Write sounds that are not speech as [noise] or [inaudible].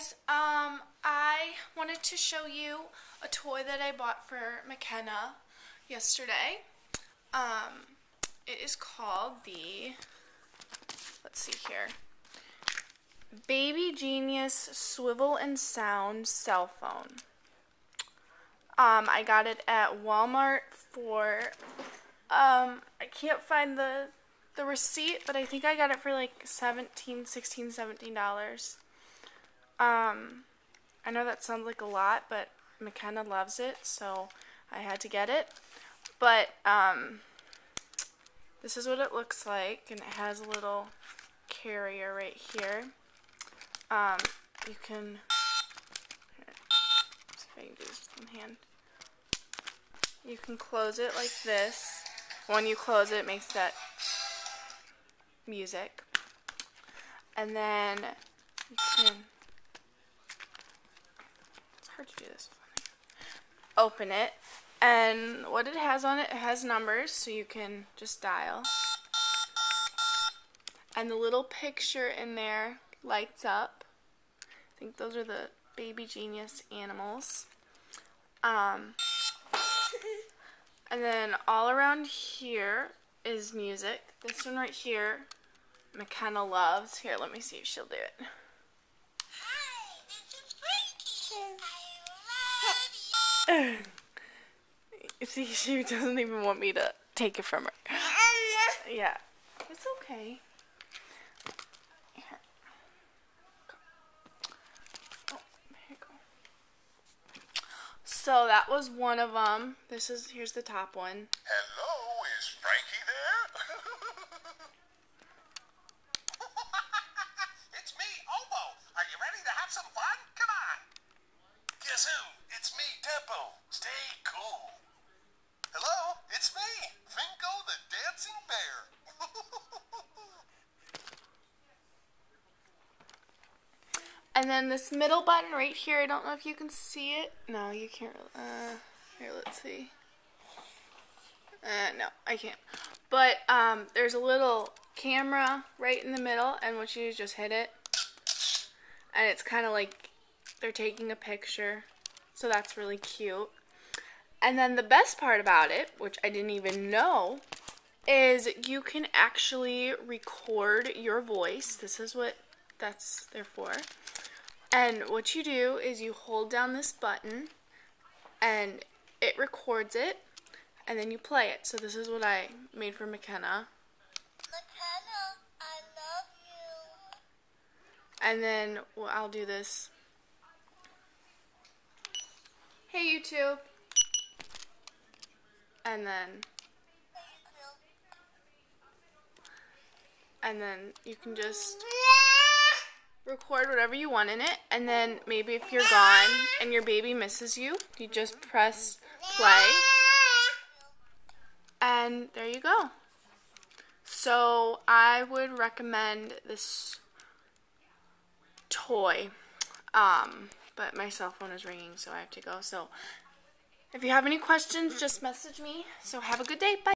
guys, um, I wanted to show you a toy that I bought for McKenna yesterday. Um, it is called the, let's see here, Baby Genius Swivel and Sound Cell Phone. Um, I got it at Walmart for, um, I can't find the, the receipt, but I think I got it for like 17 16 17 dollars. Um, I know that sounds like a lot, but McKenna loves it, so I had to get it. But um, this is what it looks like, and it has a little carrier right here. Um, you can, see if I can do this with one hand. You can close it like this. When you close it, it makes that music. And then you can hard to do this. Open it, and what it has on it, it has numbers, so you can just dial. And the little picture in there lights up. I think those are the baby genius animals. Um, and then all around here is music. This one right here, McKenna loves. Here, let me see if she'll do it. [sighs] See, she doesn't even want me to take it from her. [laughs] Yeah, it's okay. Here. Oh, there. So that was one of them. This is here's the top one. Hello, is Frankie there? it's me, Obo. Are you ready to have some fun? Come on. Guess who? It's me, Stay cool. Hello, it's me, Finko the Dancing Bear. [laughs] And then this middle button right here, I don't know if you can see it. No, you can't. Uh, here, let's see. Uh, no, I can't. But um, there's a little camera right in the middle, and what you do is just hit it. And it's kind of like they're taking a picture. So that's really cute. And then the best part about it, which I didn't even know, is you can actually record your voice. This is what that's there for. And what you do is you hold down this button and it records it and then you play it. So this is what I made for McKenna. McKenna, I love you. And then well, I'll do this. Hey YouTube. And then and then you can just record whatever you want in it. And then maybe if you're gone and your baby misses you you just press play. And there you go. So i would recommend this toy. Um but my cell phone is ringing so i have to go. So if you have any questions just message me. So have a good day. Bye